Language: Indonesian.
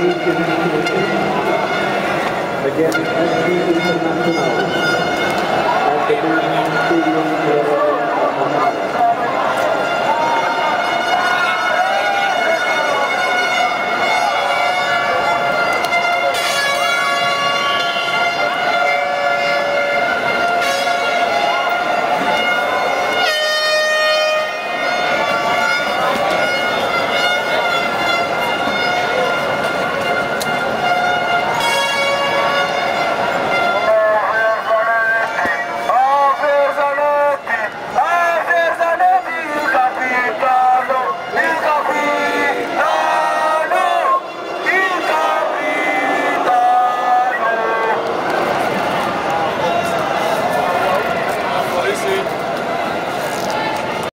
Legion against Legion International. At the